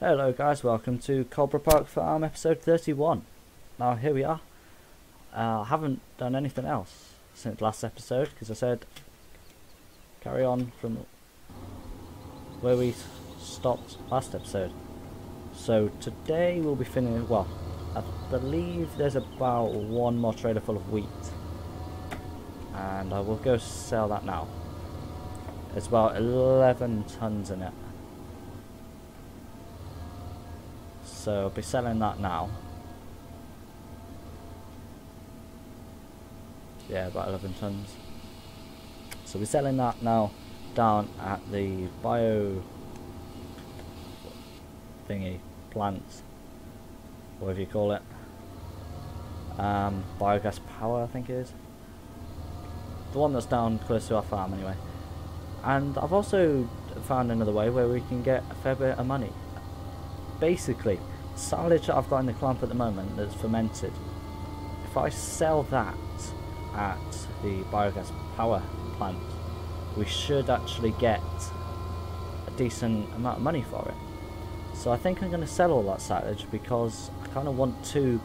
Hello guys, welcome to Coldborough Park Farm episode 31. Now here we are. Uh, I haven't done anything else since last episode because I said carry on from where we stopped last episode. So today we'll be finishing, well, I believe there's about one more trailer full of wheat. And I will go sell that now. There's about 11 tons in it. So I'll be selling that now. Yeah, about 11 tons. So we're selling that now down at the bio thingy plants, whatever you call it. Um, biogas power, I think it is. The one that's down close to our farm, anyway. And I've also found another way where we can get a fair bit of money. Basically, silage that I've got in the clamp at the moment that's fermented, if I sell that at the biogas power plant, we should actually get a decent amount of money for it. So I think I'm going to sell all that silage because I kind of want two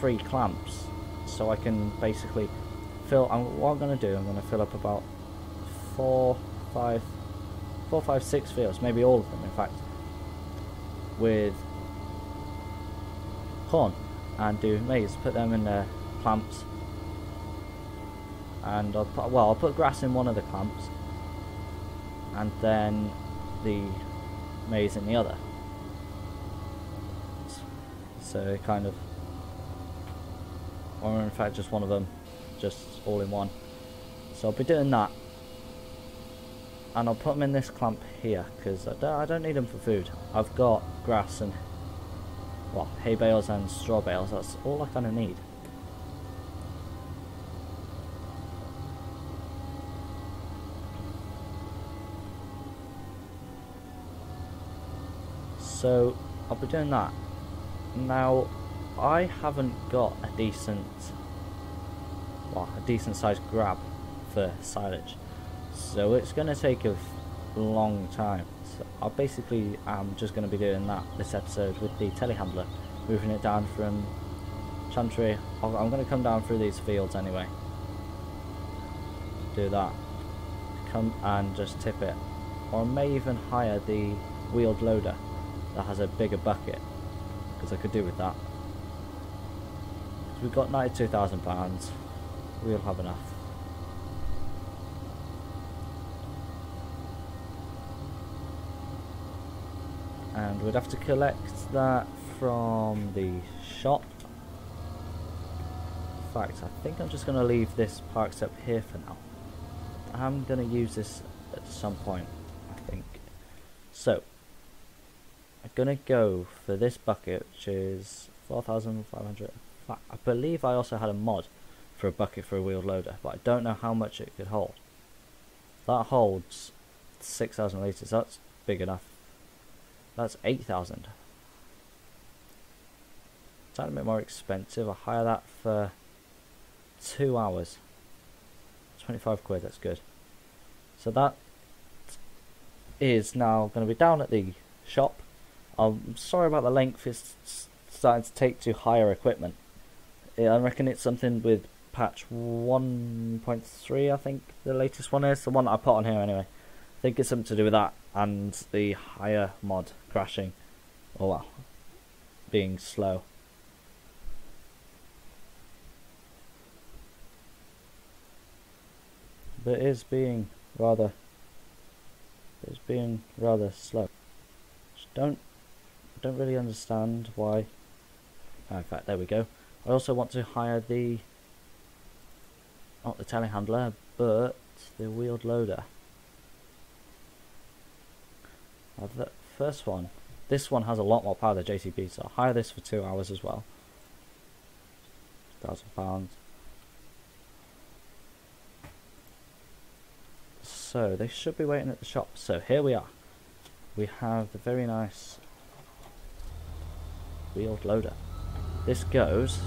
free clamps. So I can basically fill, what I'm going to do, I'm going to fill up about four, five, four, five, six fields, maybe all of them in fact, with corn and do maize, put them in the clamps. And I'll put, well I'll put grass in one of the clamps and then the maize in the other. So kind of or in fact just one of them just all in one. So I'll be doing that and I'll put them in this clamp here because I don't, I don't need them for food. I've got grass and well hay bales and straw bales. That's all I kind of need. So I'll be doing that. Now I haven't got a decent well a decent sized grab for silage so it's going to take a long time. So I basically am just going to be doing that this episode with the telehandler moving it down from Chantry. I'm going to come down through these fields anyway. Do that. Come and just tip it. Or I may even hire the wheeled loader that has a bigger bucket because I could do with that. We've got £92,000, we'll have enough. And we'd have to collect that from the shop. In fact, I think I'm just going to leave this parked up here for now. I'm going to use this at some point, I think. So, I'm gonna go for this bucket, which is 4,500. I believe I also had a mod for a bucket for a wheeled loader, but I don't know how much it could hold. That holds 6,000 litres, that's big enough. That's 8,000. It's a bit more expensive, I hire that for two hours. 25 quid, that's good. So that is now going to be down at the shop I'm sorry about the length it's starting to take to hire equipment. I reckon it's something with patch 1.3 I think the latest one is, the one that I put on here anyway. I think it's something to do with that and the higher mod crashing, or well, being slow. But it is being rather, it's being rather slow. Just don't don't really understand why. Oh, in fact, there we go. I also want to hire the, not the telehandler, but the wheeled loader. The first one, this one has a lot more power than JCB, so I'll hire this for two hours as well. Thousand pounds. So they should be waiting at the shop. So here we are. We have the very nice wheeled loader. This goes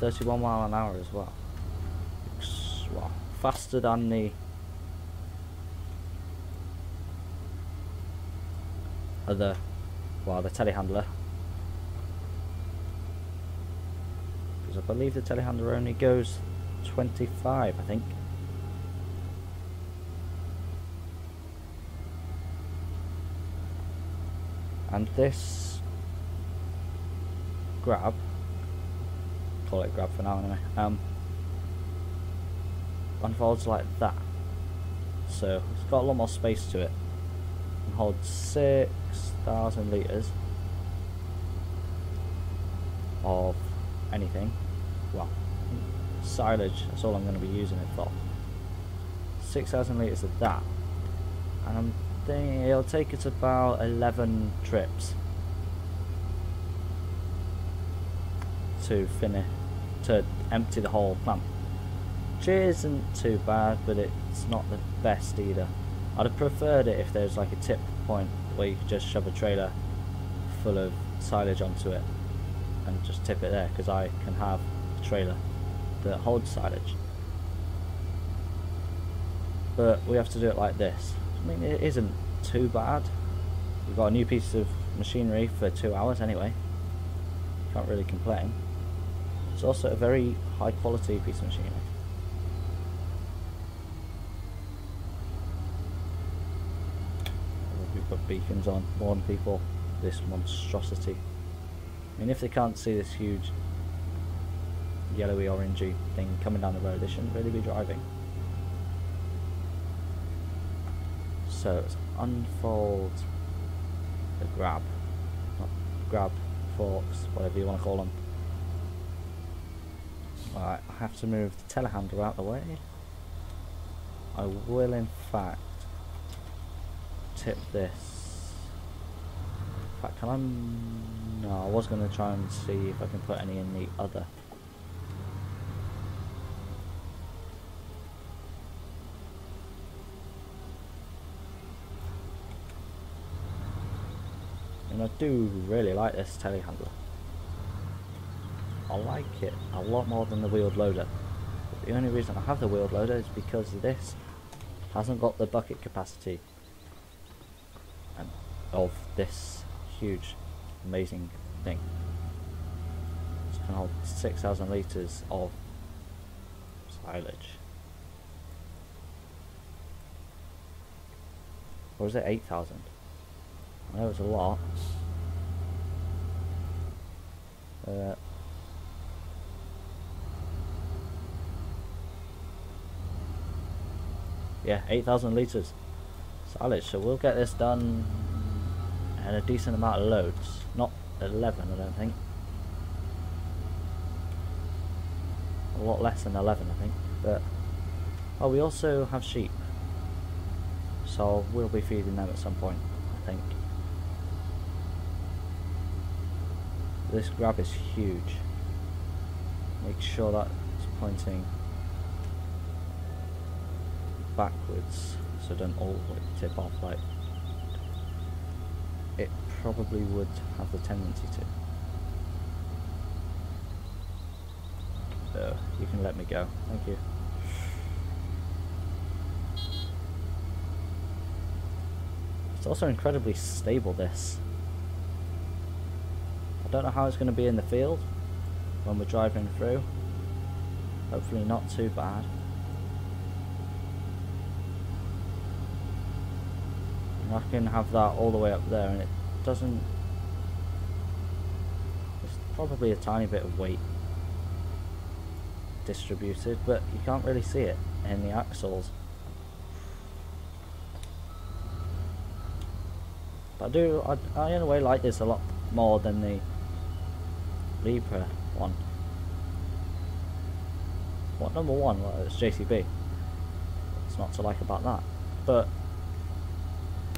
31 mile an hour as well. It's, well, faster than the other, well, the telehandler. Because I believe the telehandler only goes 25, I think. And this grab, call it grab for now anyway, um, unfolds like that. So it's got a lot more space to it. And holds 6,000 litres of anything. Well, silage, that's all I'm going to be using it for. 6,000 litres of that. And I'm thinking it'll take us about 11 trips to finish, to empty the whole plant. Which isn't too bad, but it's not the best either. I'd have preferred it if there's like a tip point where you could just shove a trailer full of silage onto it and just tip it there because I can have a trailer that holds silage. But we have to do it like this. I mean, it isn't too bad. We've got a new piece of machinery for two hours anyway. Can't really complain. It's also a very high quality piece of machinery. We've beacons on, warn people this monstrosity. I mean, if they can't see this huge yellowy orangey thing coming down the road, they shouldn't really be driving. So let's unfold the grab, not grab forks, whatever you want to call them. Right, I have to move the telehandler out of the way. I will in fact tip this. In fact, can I... No, I was going to try and see if I can put any in the other. And I do really like this telehandler. I like it a lot more than the wheeled loader. But the only reason I have the wheeled loader is because this hasn't got the bucket capacity of this huge amazing thing. It's going to hold 6,000 litres of silage. Or is it 8,000? I know it's a lot. Uh, yeah, 8,000 litres silage. So we'll get this done and a decent amount of loads. Not 11, I don't think. A lot less than 11, I think. But oh, we also have sheep, so we'll be feeding them at some point, I think. This grab is huge. Make sure that it's pointing backwards so don't all tip off like it probably would have the tendency to. So you can let me go. Thank you. It's also incredibly stable this. I don't know how it's going to be in the field when we're driving through. Hopefully not too bad. I can have that all the way up there and it doesn't it's probably a tiny bit of weight distributed but you can't really see it in the axles. But I do I, I in a way like this a lot more than the Liebherr one. What number one? Well it's JCB it's not to like about that. But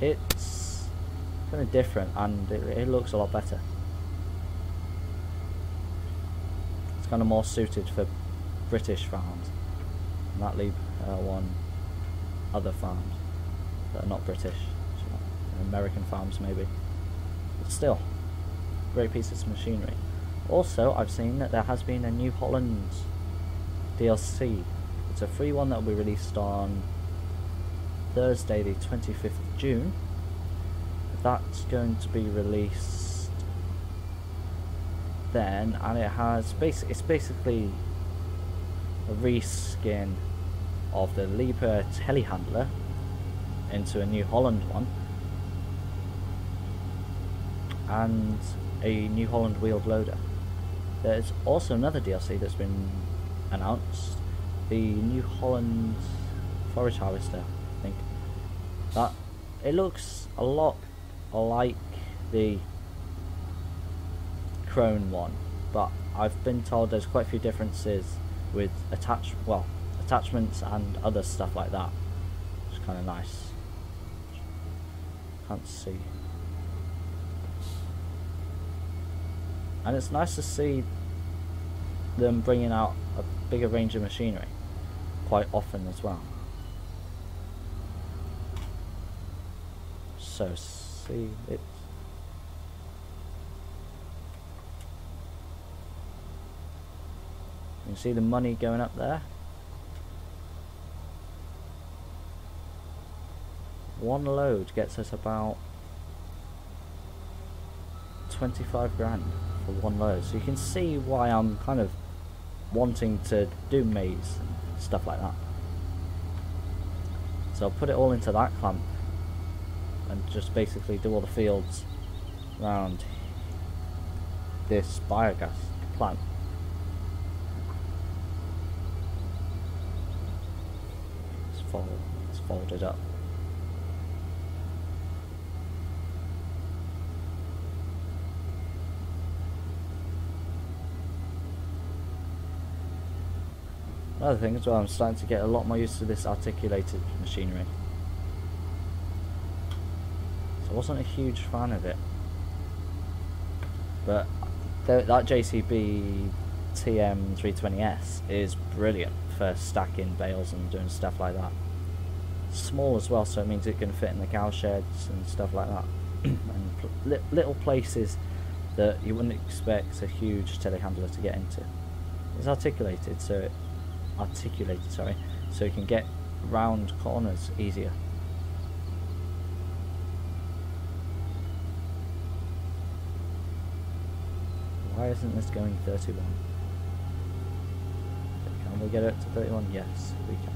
it's kind of different and it, it looks a lot better. It's kind of more suited for British farms. And that leave uh, one other farms that are not British, American farms maybe. But still, great pieces of machinery. Also, I've seen that there has been a New Holland DLC. It's a free one that will be released on Thursday the 25th of June. that's going to be released then, and it has basic. It's basically a reskin of the Liebherr telehandler into a New Holland one, and a New Holland wheeled loader. There's also another DLC that's been announced, the New Holland forage harvester. It looks a lot like the Krone one, but I've been told there's quite a few differences with attach well attachments and other stuff like that. It's kind of nice. Can't see. And it's nice to see them bringing out a bigger range of machinery quite often as well. So see it. You can see the money going up there. One load gets us about 25 grand for one load. So you can see why I'm kind of wanting to do maize and stuff like that. So I'll put it all into that clamp and just basically do all the fields around this biogas plant. It's, fold, it's folded up. Another thing as well, I'm starting to get a lot more used to this articulated machinery. Wasn't a huge fan of it. But th that JCB TM320S is brilliant for stacking bales and doing stuff like that. Small as well, so it means it can fit in the cow sheds and stuff like that. and li little places that you wouldn't expect a huge telehandler to get into. It's articulated, so it articulated, sorry, so you can get round corners easier. Why isn't this going 31? Can we get it to 31? Yes, we can.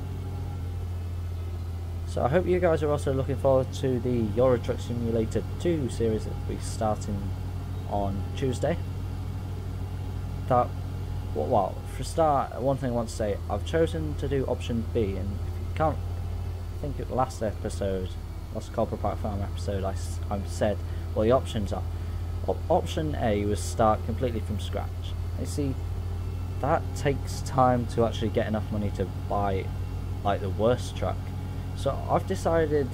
So I hope you guys are also looking forward to the Euro Truck Simulator 2 series that will be starting on Tuesday. That well, for start, one thing I want to say, I've chosen to do option B, and if you can't think of the last episode, last Coldborough Park Farm episode, I, I said, well, the options are, op option A was start completely from scratch. You see, that takes time to actually get enough money to buy, like, the worst truck. So I've decided,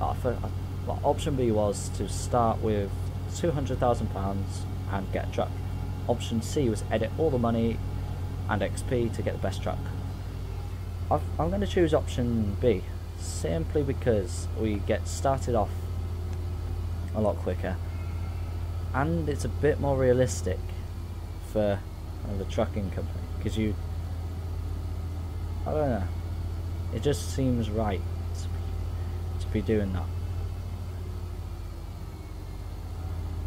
uh, for, uh, option B was to start with £200,000 and get a truck. Option C was edit all the money and XP to get the best truck. i am going to choose option B simply because we get started off a lot quicker and it's a bit more realistic for the trucking company because you I don't know. It just seems right to be, to be doing that.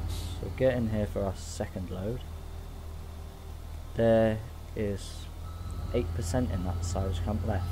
So get in here for our second load. There is 8% in that silage camp left.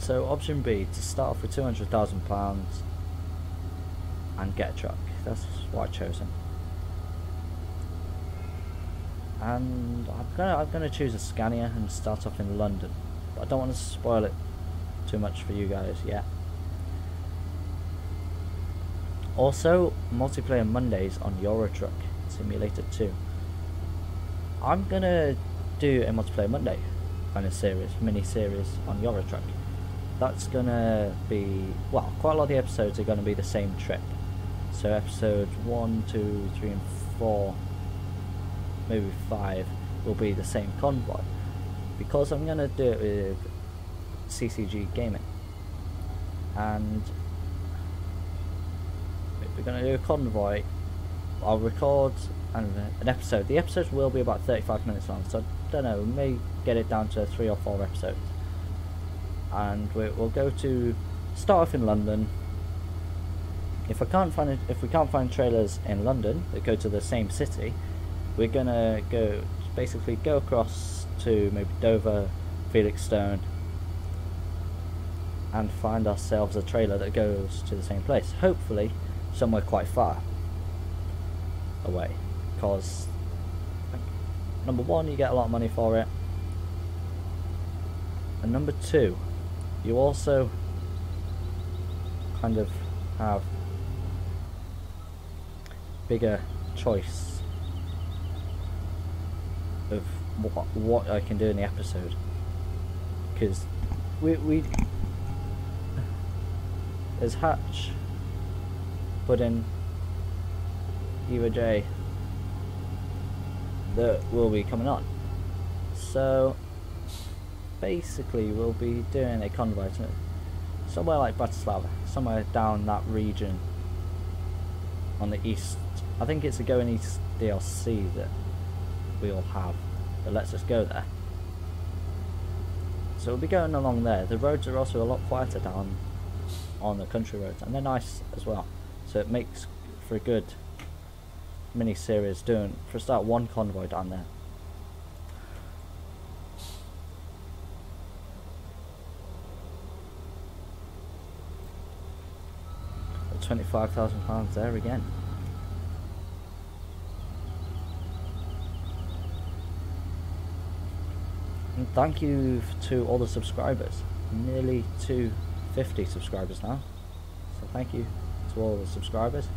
So option B, to start off with £200,000 and get a truck. That's what I've chosen. And I'm gonna I'm gonna choose a Scania and start off in London. But I don't want to spoil it too much for you guys yet. Also, multiplayer Mondays on Euro Truck Simulator 2. I'm gonna do a multiplayer Monday kind of series, mini series on Euro Truck that's gonna be well quite a lot of the episodes are gonna be the same trip. So episode one two three and four maybe five will be the same convoy. Because I'm gonna do it with CCG Gaming. And we're gonna do a convoy I'll record an, an episode. The episodes will be about 35 minutes long so I don't know we may get it down to three or four episodes and we, we'll go to start off in London if I can't find if we can't find trailers in London that go to the same city, we're gonna go basically go across to maybe Dover, Felixstowe, and find ourselves a trailer that goes to the same place. Hopefully, somewhere quite far away, because number one, you get a lot of money for it, and number two, you also kind of have bigger choice of what, what I can do in the episode. Because we we as Hatch put in Eva J that will be coming on. So basically we'll be doing a convoy to somewhere like Bratislava somewhere down that region on the east I think it's a Going East DLC that we all have that lets us go there. So we'll be going along there. The roads are also a lot quieter down on the country roads and they're nice as well. So it makes for a good mini series doing for a start one convoy down there. Twenty-five thousand pounds there again. And thank you to all the subscribers. Nearly 250 subscribers now. So thank you to all the subscribers.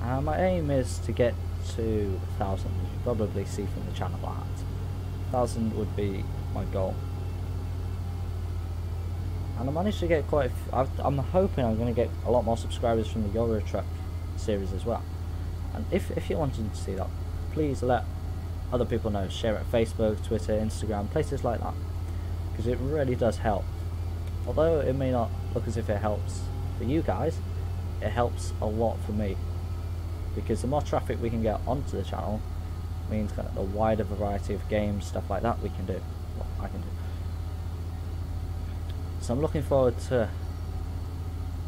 Uh, my aim is to get to 1,000. You probably see from the channel that. 1,000 would be my goal. And I managed to get quite. i am hoping I'm going to get a lot more subscribers from the Euro Truck series as well. And if, if you're wanting to see that, please let other people know. Share it Facebook, Twitter, Instagram, places like that. Because it really does help. Although it may not look as if it helps for you guys, it helps a lot for me. Because the more traffic we can get onto the channel, means kind of the wider variety of games, stuff like that we can do. Well, I can do. So I'm looking forward to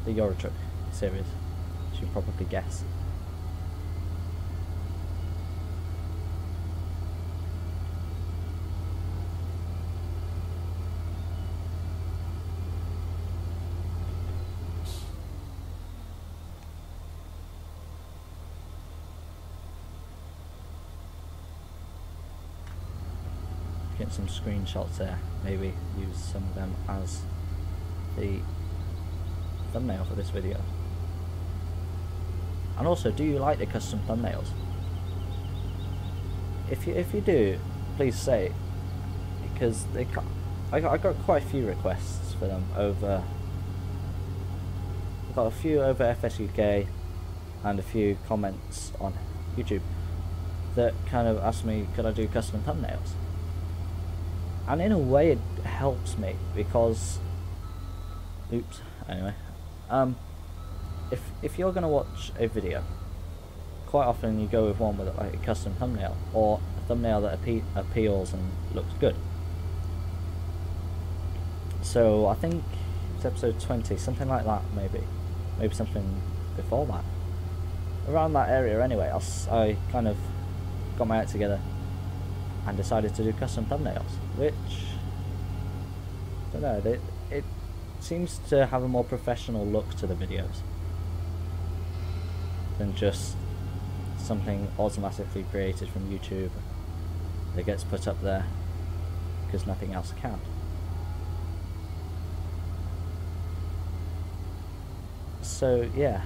the Euro Truck series, as you probably guess. get some screenshots there, maybe use some of them as the thumbnail for this video. And also, do you like the custom thumbnails? If you if you do, please say, because they I got, I got quite a few requests for them over. I got a few over FSUK, and a few comments on YouTube that kind of asked me, could I do custom thumbnails? and in a way it helps me because oops anyway. Um if if you're gonna watch a video quite often you go with one with like a custom thumbnail or a thumbnail that appe appeals and looks good. So I think it's episode 20 something like that maybe. Maybe something before that. Around that area anyway I, I kind of got my act together and decided to do custom thumbnails, which I don't know, it, it seems to have a more professional look to the videos than just something automatically created from YouTube that gets put up there because nothing else can. So yeah,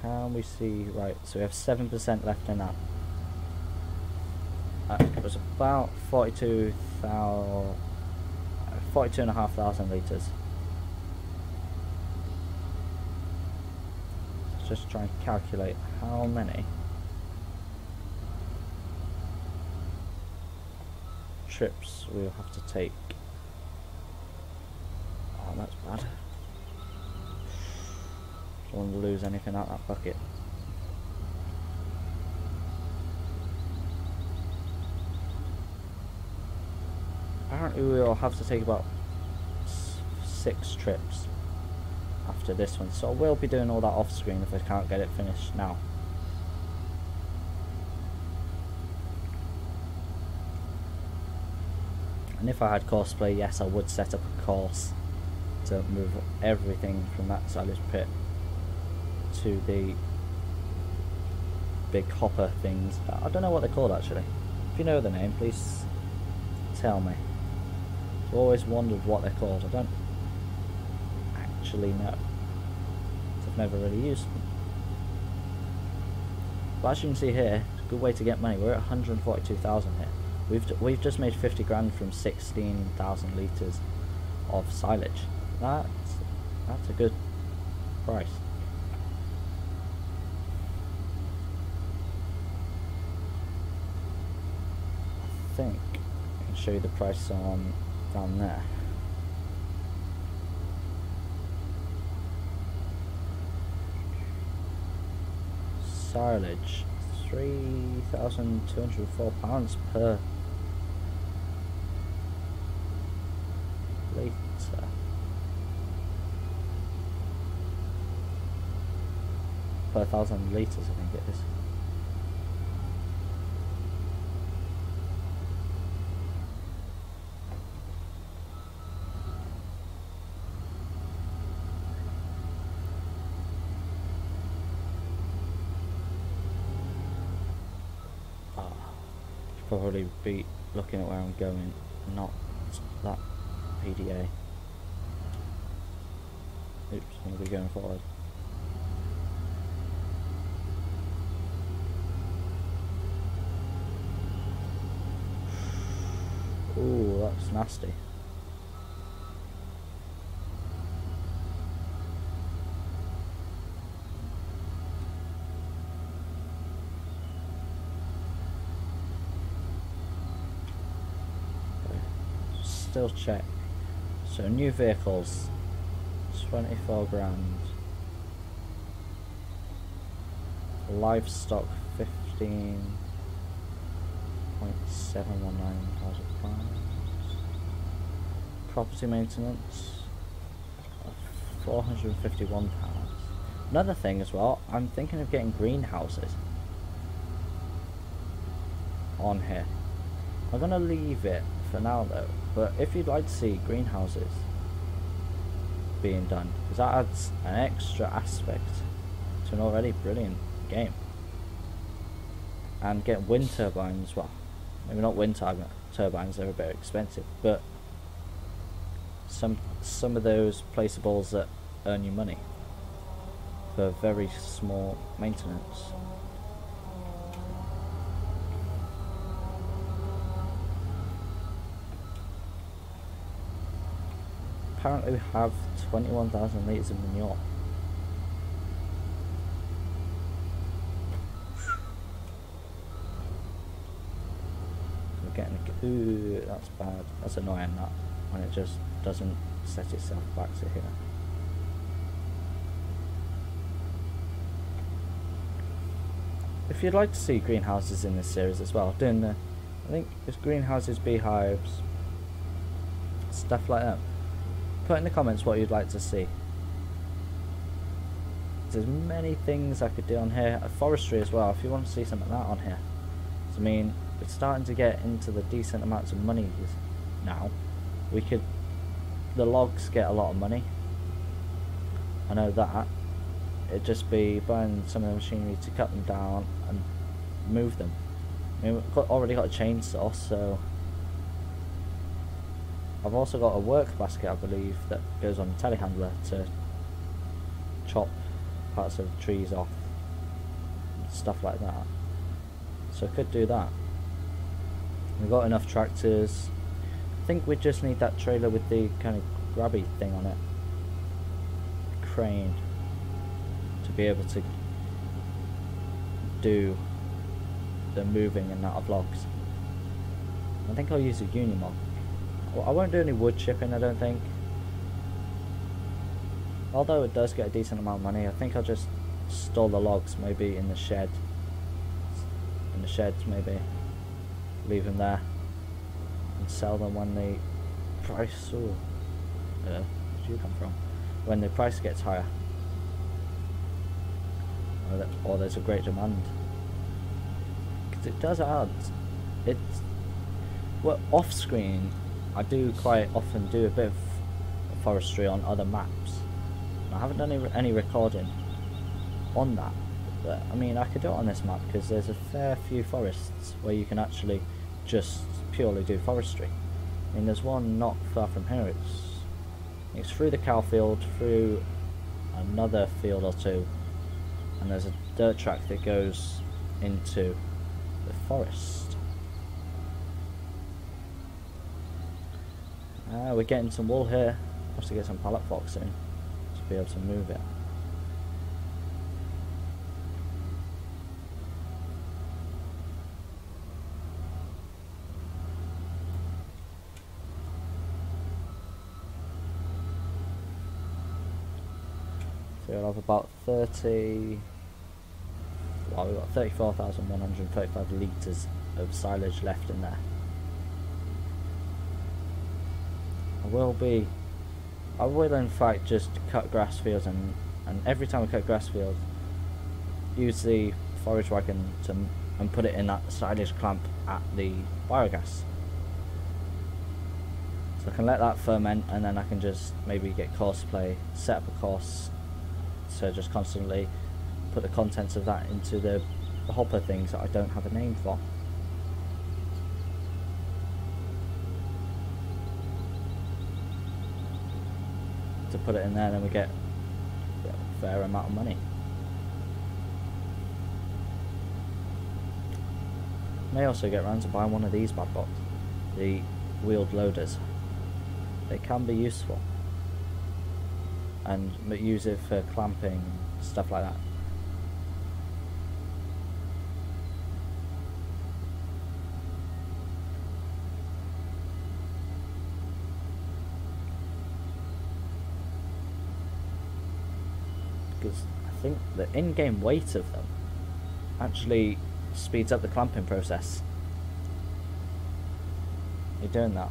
Can we see, right, so we have 7% left in that. uh, it was about 42,000, 42,500 litres. Just try and calculate how many trips we'll have to take. Oh, that's bad. Want to lose anything out of that bucket. Apparently we'll have to take about six trips after this one, so I will be doing all that off screen if I can't get it finished now. And if I had Courseplay, yes, I would set up a course to move everything from that side of silage pit to the big hopper things. I don't know what they're called actually. If you know the name, please tell me. I've always wondered what they're called. I don't actually know. I've never really used them. But as you can see here, it's a good way to get money. We're at 142,000 here. We've we've just made 50 grand from 16,000 litres of silage. That's that's a good price. I think I can show you the price on down there. Silage, three thousand two hundred four pounds per litre. Per thousand litres, I think it is. Probably be looking at where I'm going, not that PDA. Oops, I'm going to be going forward. Ooh, that's nasty. Still check. So new vehicles, 24 grand. Livestock, 15.719 thousand pounds. Property maintenance, 451 pounds. Another thing as well, I'm thinking of getting greenhouses on here. I'm gonna leave it for now though. But if you'd like to see greenhouses being done, because that adds an extra aspect to an already brilliant game. And get wind turbines, well, maybe not wind turbines, they're a bit expensive, but some some of those placeables that earn you money for very small maintenance. Apparently we have 21,000 litres of manure. We're getting a, ooh, that's bad. That's annoying that when it just doesn't set itself back to here. If you'd like to see greenhouses in this series as well, doing the, uh, I think it's greenhouses, beehives, stuff like that put in the comments what you'd like to see. There's many things I could do on here. Forestry as well, if you want to see something like that on here. I mean, it's starting to get into the decent amounts of money now. We could... The logs get a lot of money. I know that. It'd just be buying some of the machinery to cut them down and move them. I mean, we've got, already got a chainsaw, so I've also got a work basket, I believe, that goes on a telehandler to chop parts of trees off, stuff like that. So I could do that. We've got enough tractors. I think we just need that trailer with the kind of grabby thing on it. Crane. To be able to do the moving and that of logs. I think I'll use a Unimog. Well, I won't do any wood chipping, I don't think. Although it does get a decent amount of money, I think I'll just store the logs maybe in the shed. In the sheds maybe. Leave them there. And sell them when the price... Ooh, where did you come from? When the price gets higher. Or, that, or there's a great demand. Because it does add... It's... Well, off screen, I do quite often do a bit of forestry on other maps. I haven't done any, any recording on that, but I mean I could do it on this map because there's a fair few forests where you can actually just purely do forestry. I mean there's one not far from here, it's, it's through the cow field, through another field or two, and there's a dirt track that goes into the forest. Ah, we're getting some wool here. Have to get some pallet forks soon to be able to move it. So we'll have about 30, well we've got 34,135 litres of silage left in there. I will be, I will in fact just cut grass fields and, and every time we cut grass fields, use the forage wagon to and put it in that silage clamp at the biogas. So I can let that ferment and then I can just maybe get course play, set up a course, so just constantly put the contents of that into the, the hopper things that I don't have a name for. To put it in there, then we get a fair amount of money. May also get around to buy one of these bad bots, the wheeled loaders. They can be useful and use it for clamping, stuff like that. Because I think the in-game weight of them actually speeds up the clamping process. You're doing that.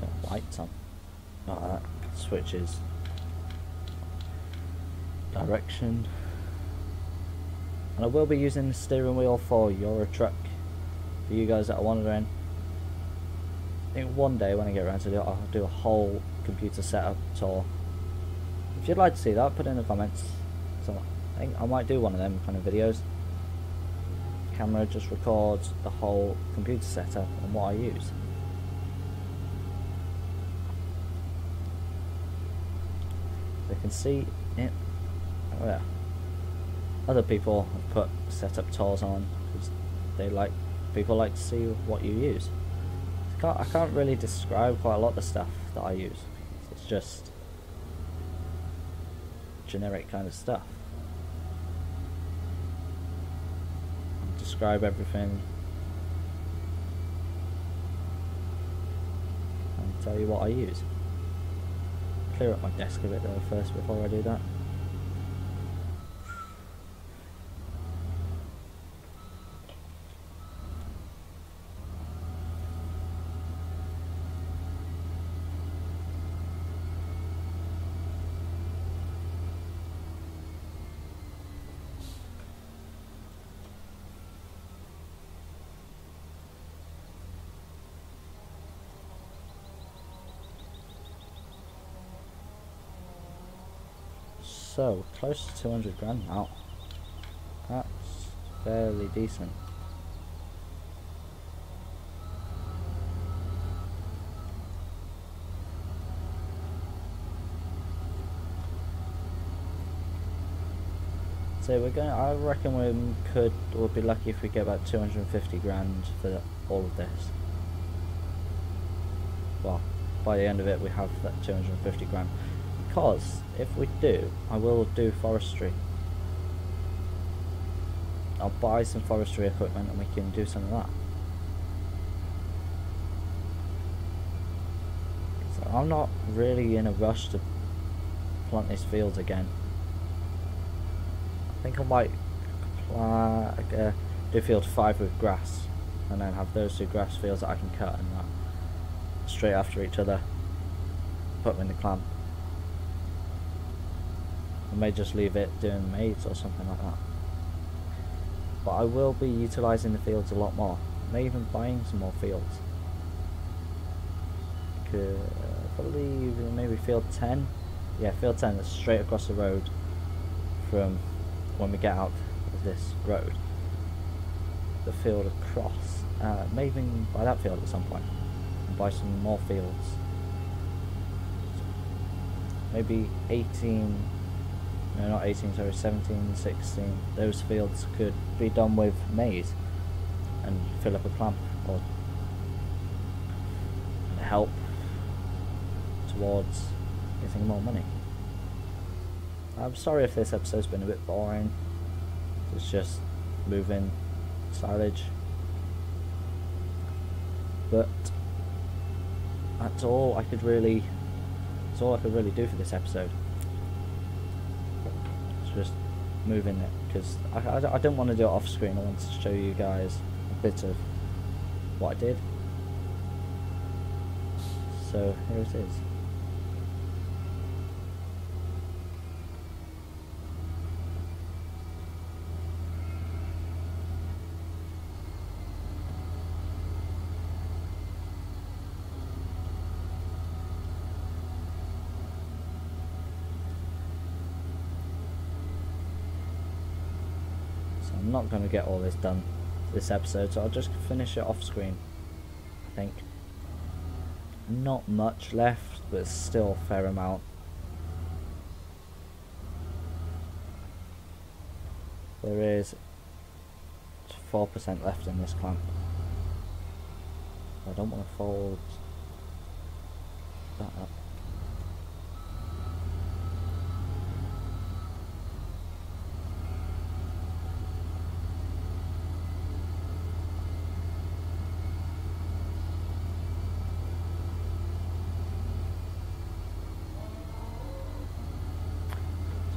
So lights on like that. Switches. Direction. And I will be using the steering wheel for Euro Truck. For you guys that are wondering. I think one day when I get around to it, I'll do a whole computer setup tour. If you'd like to see that, put in the comments. So I think I might do one of them kind of videos. Camera just records the whole computer setup and what I use. they can see it. Oh yeah. Other people have put setup tours on because they like people like to see what you use. I can't, I can't really describe quite a lot of the stuff that I use. It's just generic kind of stuff. Describe everything and tell you what I use clear up my desk a bit though first before I do that. So, close to 200 grand now. That's fairly decent. So we're going. I reckon we could. We'll be lucky if we get about 250 grand for all of this. Well, by the end of it, we have that 250 grand. Because if we do, I will do forestry. I'll buy some forestry equipment and we can do some of that. So I'm not really in a rush to plant these fields again. I think I might plant, uh, do field 5 with grass and then have those two grass fields that I can cut and that straight after each other. Put them in the clamp. I may just leave it doing maize or something like that. But I will be utilising the fields a lot more. I may even buying some more fields. I believe maybe field 10. Yeah, field 10 that's straight across the road from when we get out of this road. The field across. Uh, maybe buy that field at some point. And buy some more fields. Maybe 18 no not 18 sorry 17 16 those fields could be done with maize and fill up a clamp or help towards getting more money. I'm sorry if this episode's been a bit boring. It's just moving silage. But that's all I could really that's all I could really do for this episode just moving it because I, I, I don't want to do it off screen I want to show you guys a bit of what I did. So here it is I'm not going to get all this done this episode, so I'll just finish it off screen. I think. Not much left, but still a fair amount. There is 4% left in this clamp. I don't want to fold that up.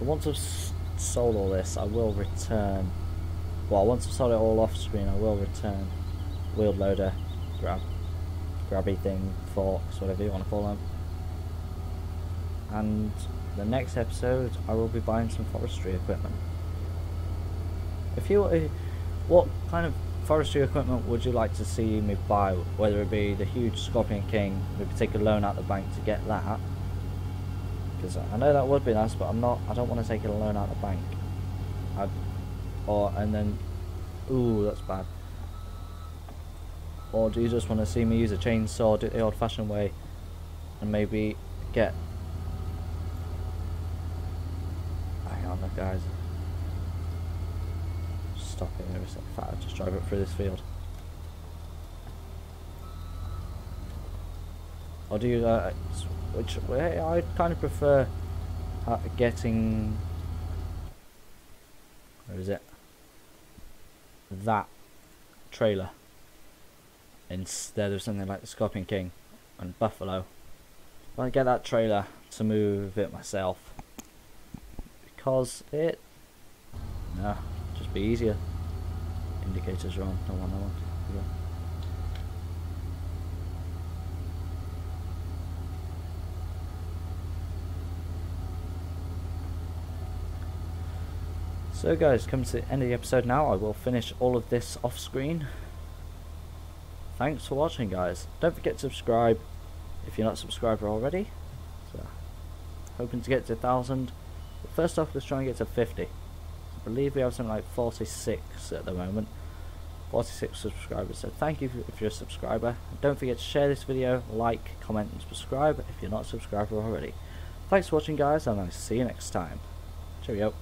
Once I've sold all this, I will return. Well, once I've sold it all off screen, I will return wheel loader, grab, grabby thing, forks, whatever you want to call them. And the next episode, I will be buying some forestry equipment. If you, what kind of forestry equipment would you like to see me buy? Whether it be the huge Scorpion King, maybe take a loan out the bank to get that, because I know that would be nice, but I'm not. I don't want to take a loan out of the bank. I'd, or and then, ooh, that's bad. Or do you just want to see me use a chainsaw, do it the old-fashioned way, and maybe get? Hang on, guys. Stop it. Fat. Just drive it through this field. Or do you? Uh, which I kind of prefer getting where is it? That trailer instead of something like the Scorpion King and Buffalo. If I get that trailer to move it myself because it no just be easier. Indicators wrong. on no one no one So guys, come to the end of the episode now. I will finish all of this off screen. Thanks for watching guys. Don't forget to subscribe if you're not a subscriber already. So, hoping to get to 1,000. First off, let's try and get to 50. I believe we have something like 46 at the moment. 46 subscribers. So thank you if you're a subscriber. Don't forget to share this video, like, comment and subscribe if you're not a subscriber already. Thanks for watching guys and I'll see you next time. Cheerio.